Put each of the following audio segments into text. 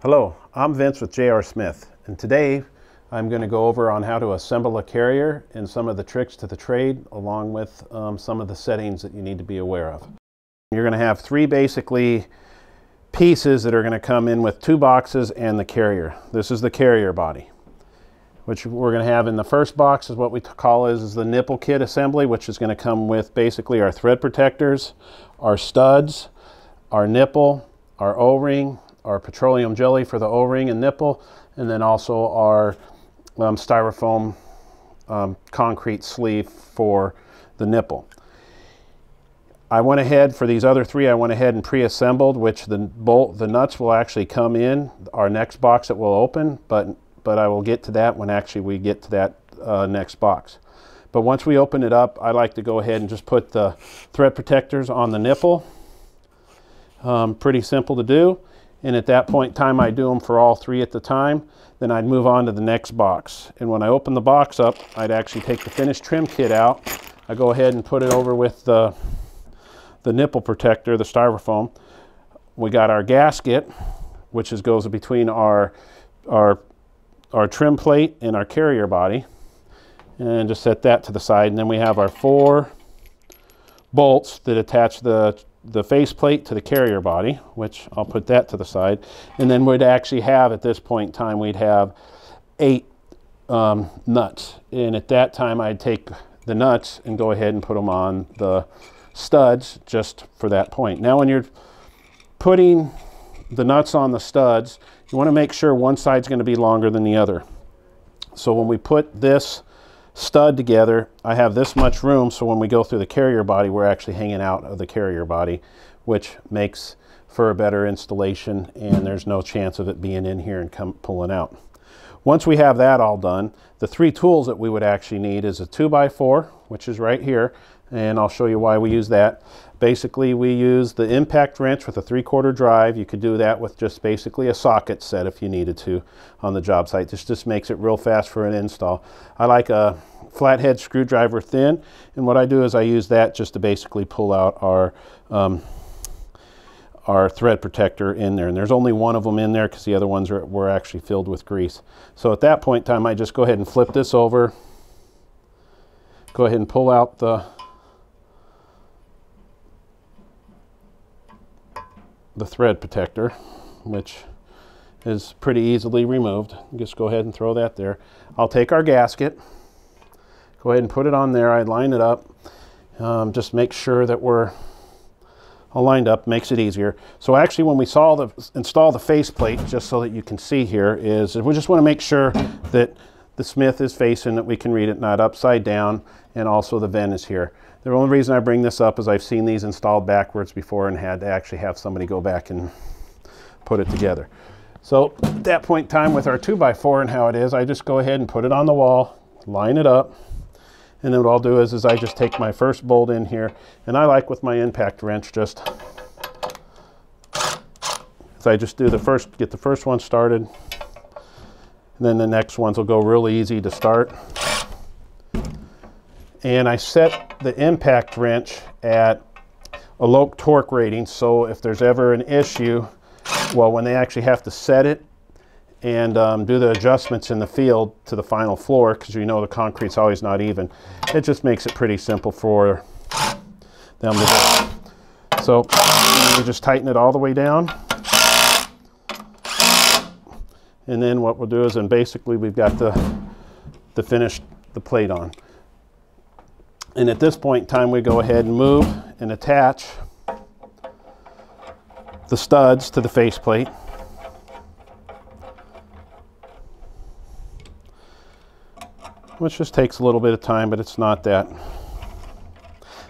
Hello, I'm Vince with Jay R. Smith, and today I'm going to go over on how to assemble a carrier and some of the tricks to the trade, along with um, some of the settings that you need to be aware of. You're going to have three basically pieces that are going to come in with two boxes and the carrier. This is the carrier body, which we're going to have in the first box is what we call is, is the nipple kit assembly, which is going to come with basically our thread protectors, our studs, our nipple, our O-ring, our petroleum jelly for the O-ring and nipple, and then also our um, styrofoam um, concrete sleeve for the nipple. I went ahead for these other three, I went ahead and pre-assembled, which the bolt, the nuts will actually come in our next box that will open, but, but I will get to that when actually we get to that uh, next box. But once we open it up, I like to go ahead and just put the thread protectors on the nipple. Um, pretty simple to do. And at that point in time, I do them for all three at the time. Then I'd move on to the next box. And when I open the box up, I'd actually take the finished trim kit out. I go ahead and put it over with the, the nipple protector, the styrofoam. We got our gasket, which is, goes between our, our, our trim plate and our carrier body. And just set that to the side. And then we have our four bolts that attach the the faceplate to the carrier body, which I'll put that to the side. And then we'd actually have, at this point in time, we'd have eight um, nuts. And at that time, I'd take the nuts and go ahead and put them on the studs just for that point. Now, when you're putting the nuts on the studs, you want to make sure one side's going to be longer than the other. So when we put this stud together, I have this much room so when we go through the carrier body, we're actually hanging out of the carrier body, which makes for a better installation and there's no chance of it being in here and come pulling out. Once we have that all done, the three tools that we would actually need is a 2x4, which is right here, and I'll show you why we use that. Basically, we use the impact wrench with a three-quarter drive. You could do that with just basically a socket set if you needed to on the job site. This just makes it real fast for an install. I like a flathead screwdriver thin, and what I do is I use that just to basically pull out our um, our thread protector in there. And there's only one of them in there because the other ones are, were actually filled with grease. So at that point in time, I just go ahead and flip this over, go ahead and pull out the the thread protector, which is pretty easily removed. Just go ahead and throw that there. I'll take our gasket, go ahead and put it on there. I line it up. Um, just make sure that we're all lined up, makes it easier. So actually when we saw the, install the faceplate, just so that you can see here, is we just want to make sure that the Smith is facing that we can read it, not upside down, and also the vent is here. The only reason I bring this up is I've seen these installed backwards before and had to actually have somebody go back and put it together. So at that point in time with our 2x4 and how it is, I just go ahead and put it on the wall, line it up, and then what I'll do is, is I just take my first bolt in here, and I like with my impact wrench just, so I just do the first, get the first one started, and then the next ones will go real easy to start and I set the impact wrench at a low torque rating so if there's ever an issue well when they actually have to set it and um, do the adjustments in the field to the final floor because you know the concrete's always not even it just makes it pretty simple for them to do. so you just tighten it all the way down and then what we'll do is and basically we've got the the finished the plate on and at this point in time, we go ahead and move and attach the studs to the faceplate. Which just takes a little bit of time, but it's not that,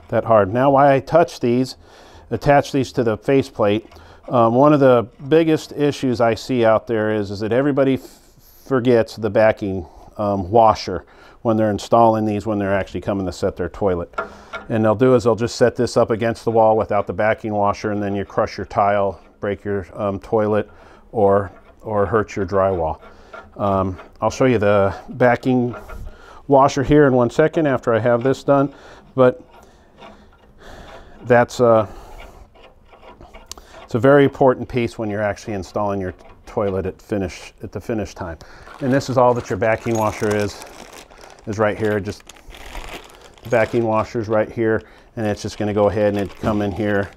that hard. Now, why I touch these, attach these to the faceplate, um, one of the biggest issues I see out there is, is that everybody forgets the backing um, washer when they're installing these when they're actually coming to set their toilet. And they'll do is they'll just set this up against the wall without the backing washer and then you crush your tile, break your um, toilet or, or hurt your drywall. Um, I'll show you the backing washer here in one second after I have this done, but that's a, it's a very important piece when you're actually installing your toilet at finish at the finish time. And this is all that your backing washer is, is right here. Just the backing washer's right here, and it's just gonna go ahead and come in here.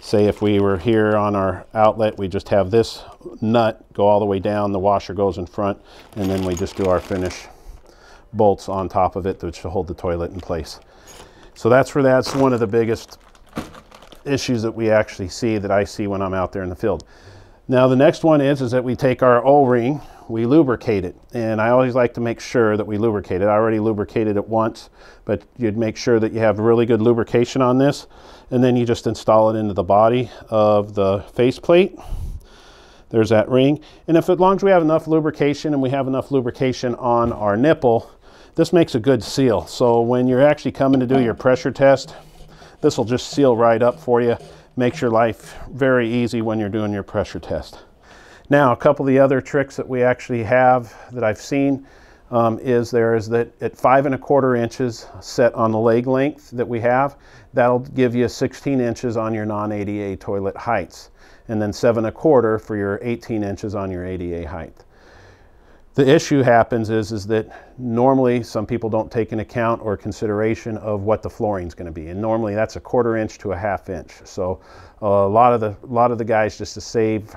Say if we were here on our outlet, we just have this nut go all the way down, the washer goes in front, and then we just do our finish bolts on top of it which will hold the toilet in place. So that's where that's one of the biggest issues that we actually see that I see when I'm out there in the field. Now the next one is, is that we take our O-ring, we lubricate it. And I always like to make sure that we lubricate it. I already lubricated it once, but you'd make sure that you have really good lubrication on this. And then you just install it into the body of the faceplate. There's that ring. And if as long as we have enough lubrication and we have enough lubrication on our nipple, this makes a good seal. So when you're actually coming to do your pressure test, this will just seal right up for you. Makes your life very easy when you're doing your pressure test. Now, a couple of the other tricks that we actually have that I've seen um, is there is that at five and a quarter inches set on the leg length that we have, that'll give you 16 inches on your non-ADA toilet heights, and then seven and a quarter for your 18 inches on your ADA height. The issue happens is, is that normally some people don't take an account or consideration of what the flooring is going to be. And normally that's a quarter inch to a half inch. So a lot of the, a lot of the guys just to save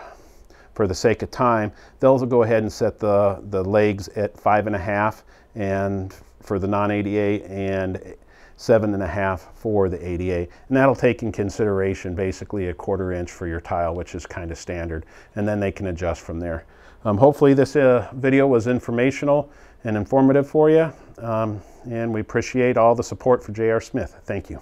for the sake of time, they'll go ahead and set the, the legs at five and a half and for the non-ADA and seven and a half for the ADA. And that'll take in consideration basically a quarter inch for your tile, which is kind of standard. And then they can adjust from there. Um, hopefully this uh, video was informational and informative for you. Um, and we appreciate all the support for Jay R. Smith. Thank you.